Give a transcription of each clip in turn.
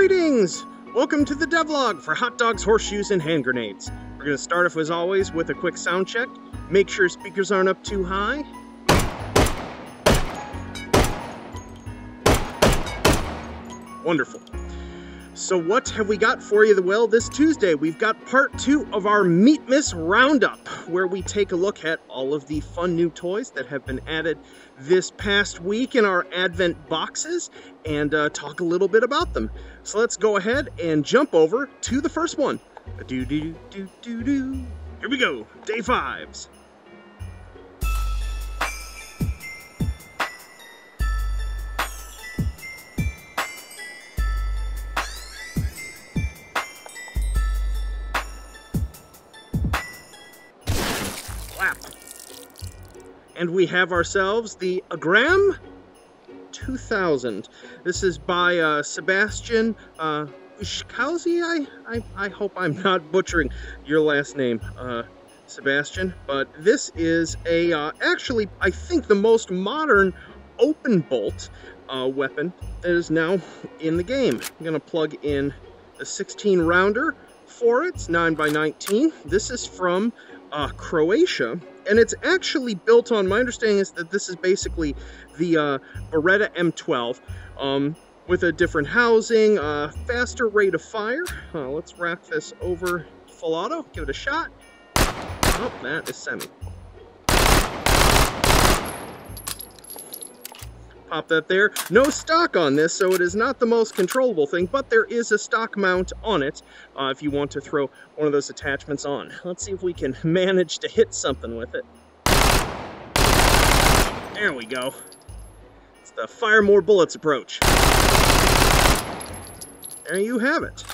Greetings! Welcome to the devlog for hot dogs, horseshoes, and hand grenades. We're going to start off as always with a quick sound check. Make sure speakers aren't up too high. Wonderful. So what have we got for you? Well, this Tuesday we've got part two of our Meatmas Roundup, where we take a look at all of the fun new toys that have been added this past week in our Advent boxes and uh, talk a little bit about them. So let's go ahead and jump over to the first one. Do do do do do. Here we go. Day fives. And we have ourselves the Agram 2000. This is by uh, Sebastian uh, I, I, I, hope I'm not butchering your last name, uh, Sebastian. But this is a uh, actually, I think, the most modern open bolt uh, weapon that is now in the game. I'm going to plug in a 16 rounder for it. It's 9 by 19. This is from uh, Croatia and it's actually built on, my understanding is that this is basically the uh, Beretta M12 um, with a different housing, uh, faster rate of fire. Uh, let's rack this over full auto, give it a shot. Oh, that is semi. Pop that there. No stock on this, so it is not the most controllable thing, but there is a stock mount on it uh, if you want to throw one of those attachments on. Let's see if we can manage to hit something with it. There we go. It's the fire more bullets approach. There you have it.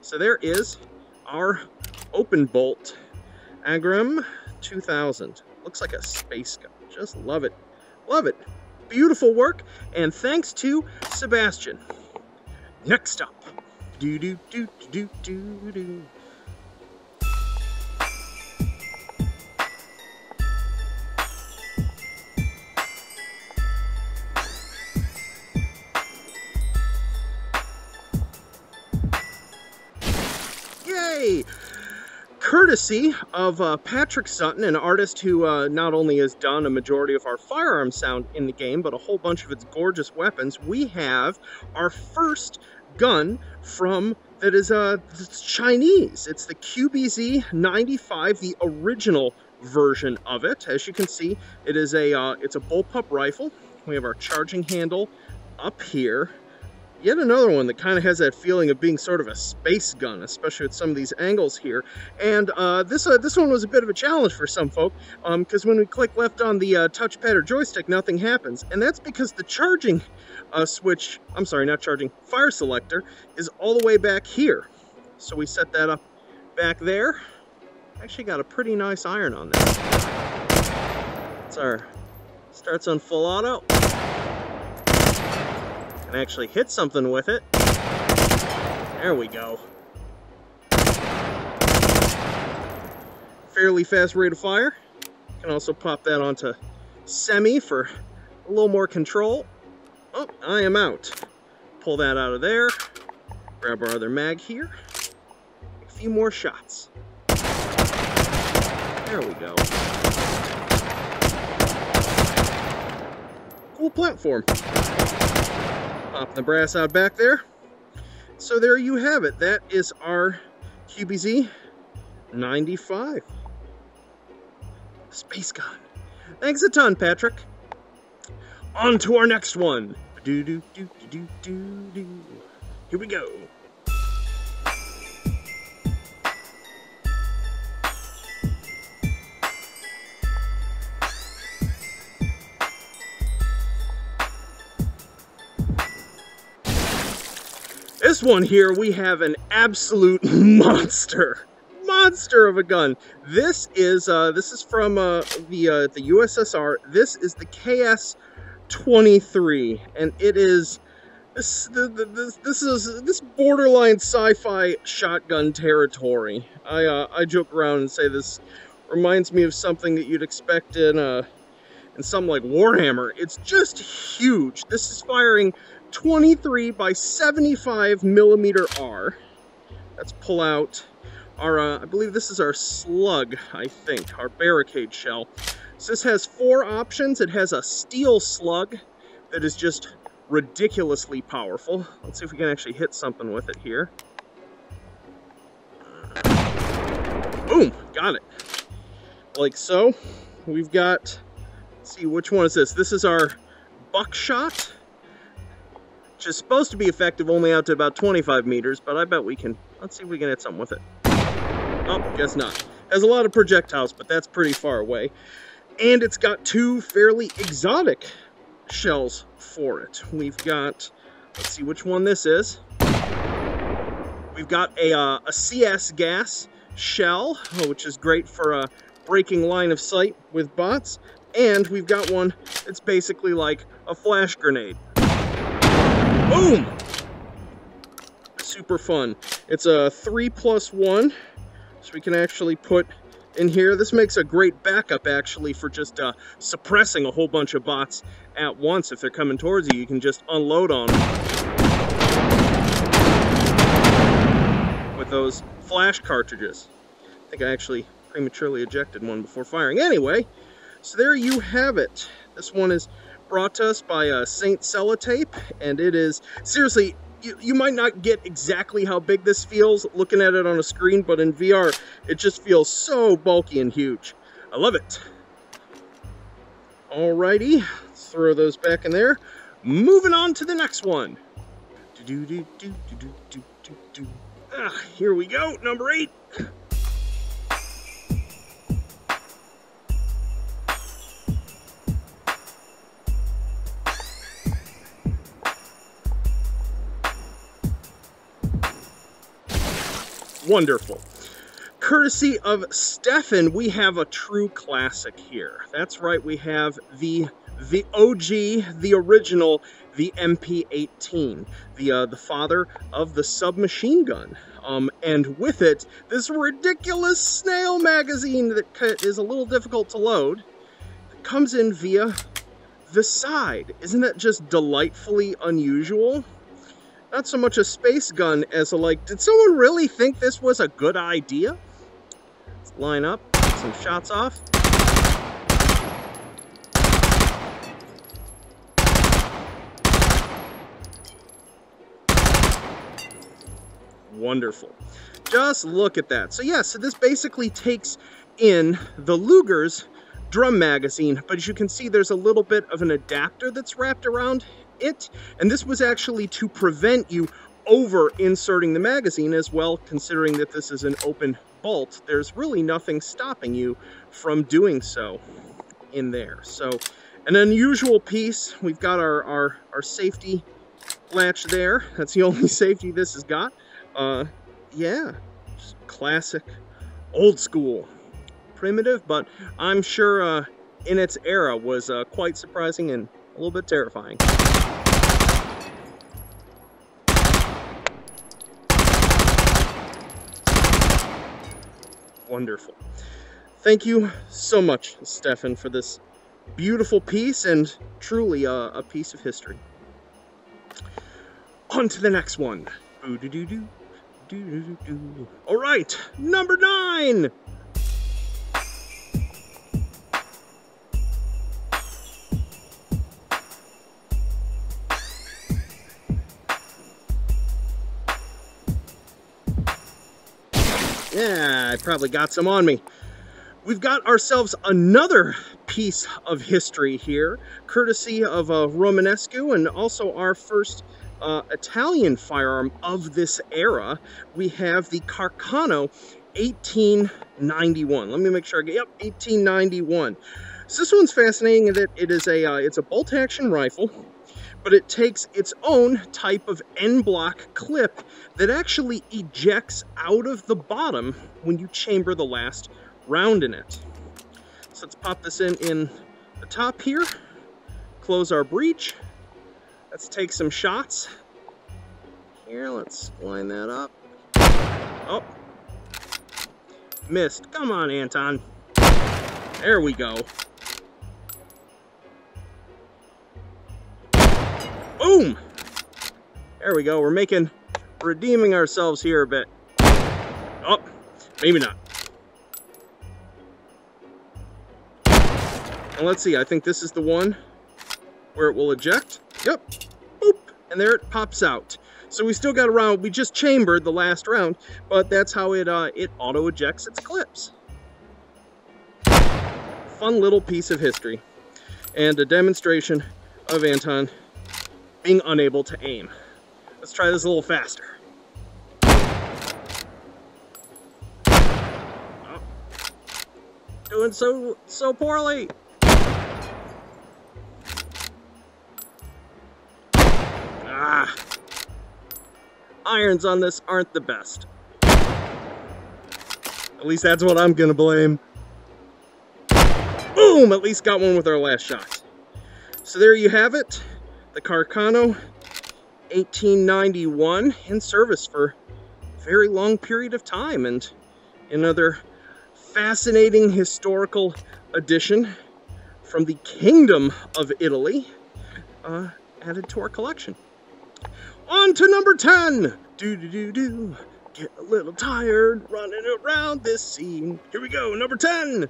So there is our open bolt Agram 2000. Looks like a space gun. Just love it. Love it beautiful work, and thanks to Sebastian. Next up, do do do do do do. Yay! Courtesy of uh, Patrick Sutton, an artist who uh, not only has done a majority of our firearm sound in the game, but a whole bunch of its gorgeous weapons, we have our first gun from that is uh, Chinese. It's the QBZ 95, the original version of it. As you can see, it is a uh, it's a bullpup rifle. We have our charging handle up here yet another one that kind of has that feeling of being sort of a space gun, especially with some of these angles here. And uh, this uh, this one was a bit of a challenge for some folk, because um, when we click left on the uh, touchpad or joystick, nothing happens. And that's because the charging uh, switch, I'm sorry, not charging, fire selector, is all the way back here. So we set that up back there. Actually got a pretty nice iron on there. It's our, starts on full auto actually hit something with it. There we go. Fairly fast rate of fire. Can also pop that onto semi for a little more control. Oh, I am out. Pull that out of there. Grab our other mag here. A few more shots. There we go. Cool platform pop the brass out back there. So there you have it. That is our QBZ 95. Space gun. Thanks a ton, Patrick. On to our next one. Do do do do do do. Here we go. This one here, we have an absolute monster. Monster of a gun. This is uh, this is from uh, the uh, the USSR. This is the KS-23, and it is this this this is this borderline sci-fi shotgun territory. I uh, I joke around and say this reminds me of something that you'd expect in uh in something like Warhammer. It's just huge. This is firing 23 by 75 millimeter R. Let's pull out our, uh, I believe this is our slug, I think, our barricade shell. So this has four options. It has a steel slug that is just ridiculously powerful. Let's see if we can actually hit something with it here. Boom, got it. Like so. We've got, see, which one is this? This is our buckshot, which is supposed to be effective only out to about 25 meters, but I bet we can, let's see if we can hit something with it. Oh, guess not. Has a lot of projectiles, but that's pretty far away. And it's got two fairly exotic shells for it. We've got, let's see which one this is. We've got a, uh, a CS gas shell, which is great for uh, breaking line of sight with bots. And we've got one that's basically like a flash grenade. Boom! Super fun. It's a 3 plus 1, so we can actually put in here. This makes a great backup, actually, for just uh, suppressing a whole bunch of bots at once. If they're coming towards you, you can just unload on them with those flash cartridges. I think I actually prematurely ejected one before firing. Anyway, so there you have it. This one is brought to us by uh, Saint Sellotape, and it is, seriously, you, you might not get exactly how big this feels looking at it on a screen, but in VR, it just feels so bulky and huge. I love it. Alrighty, let's throw those back in there. Moving on to the next one. Do do do. Ah, here we go, number eight. Wonderful. Courtesy of Stefan, we have a true classic here. That's right, we have the the OG, the original, the MP18, the uh, the father of the submachine gun. Um, and with it, this ridiculous snail magazine that is a little difficult to load, comes in via the side. Isn't that just delightfully unusual? Not so much a space gun as a like, did someone really think this was a good idea? Let's line up, some shots off. Wonderful. Just look at that. So yeah, so this basically takes in the Luger's drum magazine, but as you can see, there's a little bit of an adapter that's wrapped around it. And this was actually to prevent you over inserting the magazine as well, considering that this is an open bolt. There's really nothing stopping you from doing so in there. So an unusual piece. We've got our, our, our safety latch there. That's the only safety this has got. Uh, yeah, classic, old school, primitive, but I'm sure uh, in its era was uh, quite surprising and a little bit terrifying. Wonderful. Thank you so much, Stefan, for this beautiful piece and truly a, a piece of history. On to the next one. All right, number nine. Yeah, I probably got some on me. We've got ourselves another piece of history here, courtesy of uh, Romanescu and also our first uh, Italian firearm of this era. We have the Carcano 1891. Let me make sure I get, yep, 1891. So this one's fascinating in that it is a, uh, it's a bolt action rifle but it takes its own type of en-bloc clip that actually ejects out of the bottom when you chamber the last round in it. So let's pop this in in the top here, close our breech. Let's take some shots. Here, let's line that up. Oh, missed. Come on, Anton. There we go. Boom! There we go. We're making, redeeming ourselves here a bit. Oh, maybe not. And let's see, I think this is the one where it will eject. Yep. Boop. And there it pops out. So we still got a round. We just chambered the last round, but that's how it uh, it auto ejects its clips. Fun little piece of history, and a demonstration of Anton being unable to aim. Let's try this a little faster. Oh. Doing so so poorly. Ah. Irons on this aren't the best. At least that's what I'm gonna blame. Boom! At least got one with our last shot. So there you have it. The Carcano 1891 in service for a very long period of time and another fascinating historical addition from the Kingdom of Italy uh, added to our collection. On to number 10. Do do do do. Get a little tired running around this scene. Here we go, number 10.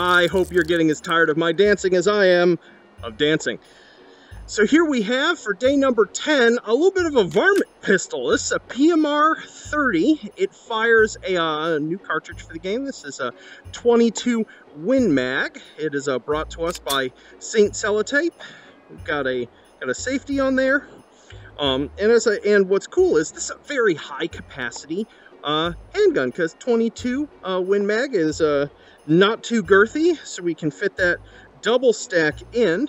I hope you're getting as tired of my dancing as I am of dancing. So here we have, for day number 10, a little bit of a varmint pistol. This is a PMR 30. It fires a uh, new cartridge for the game. This is a 22 Win Mag. It is uh, brought to us by Saint Sellotape. We've got a got a safety on there. Um, and as a, and what's cool is this is a very high capacity uh, handgun because 22 uh, Win Mag is uh, not too girthy, so we can fit that double stack in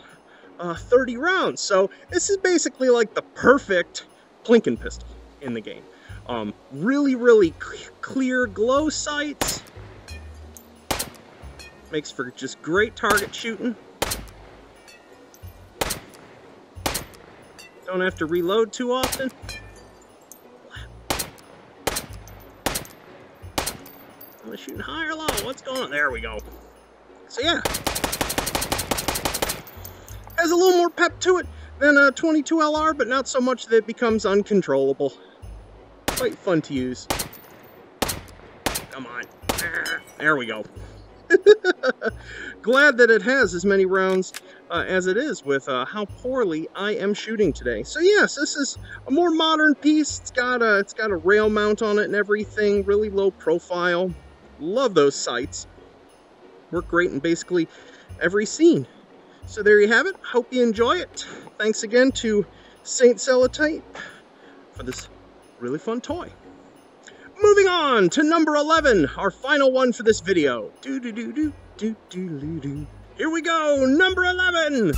uh, 30 rounds. So this is basically like the perfect plinking pistol in the game. Um, really, really clear glow sights. Makes for just great target shooting. Don't have to reload too often. Am I shooting high or low? What's going on? There we go. So yeah. Has a little more pep to it than a 22LR, but not so much that it becomes uncontrollable. Quite fun to use. Come on. There we go. Glad that it has as many rounds uh, as it is with uh, how poorly I am shooting today. So yes, this is a more modern piece. It's got a it's got a rail mount on it and everything. Really low profile. Love those sights. Work great in basically every scene. So there you have it. Hope you enjoy it. Thanks again to Saint Sellotape for this really fun toy. Moving on to number 11, our final one for this video. Do do do do do do do do. Here we go, number 11.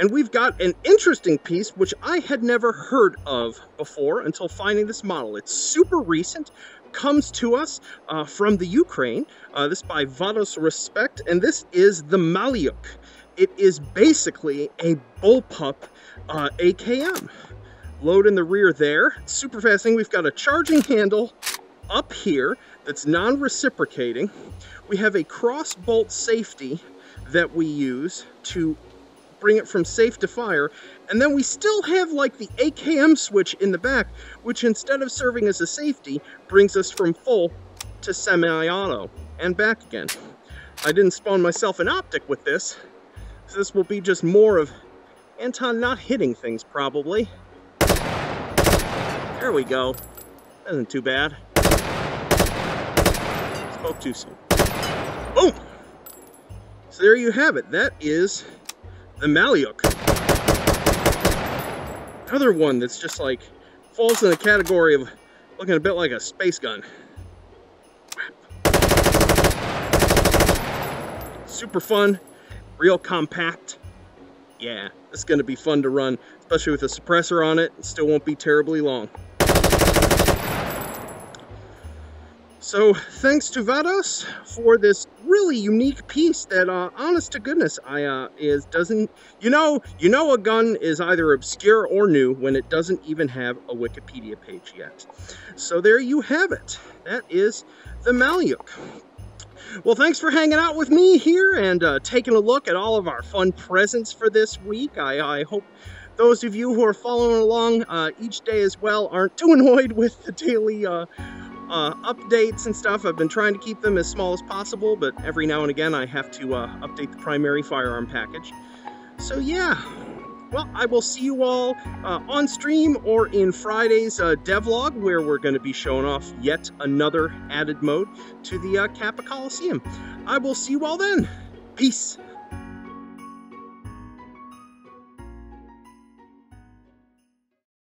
And we've got an interesting piece which I had never heard of before until finding this model. It's super recent, comes to us uh, from the Ukraine. Uh, this by Vados Respect, and this is the Maliuk. It is basically a bullpup uh, AKM. Load in the rear there. Super fast thing. We've got a charging handle up here that's non-reciprocating. We have a cross bolt safety that we use to bring it from safe to fire, and then we still have like the AKM switch in the back, which instead of serving as a safety, brings us from full to semi-auto and back again. I didn't spawn myself an optic with this, so this will be just more of Anton not hitting things, probably. There we go. That isn't too bad. Spoke too soon. Boom! So there you have it. That is the Malyuk. Another one that's just like falls in the category of looking a bit like a space gun. Super fun, real compact. Yeah, it's gonna be fun to run, especially with a suppressor on it. It still won't be terribly long. So thanks to Vados for this really unique piece that, uh, honest to goodness, I uh, is doesn't you know you know a gun is either obscure or new when it doesn't even have a Wikipedia page yet. So there you have it. That is the Malyuk. Well, thanks for hanging out with me here and uh, taking a look at all of our fun presents for this week. I, I hope those of you who are following along uh, each day as well aren't too annoyed with the daily uh, updates and stuff. I've been trying to keep them as small as possible, but every now and again I have to uh, update the primary firearm package. So yeah, well, I will see you all uh, on stream or in Friday's uh, devlog, where we're going to be showing off yet another added mode to the uh, Kappa Coliseum. I will see you all then. Peace.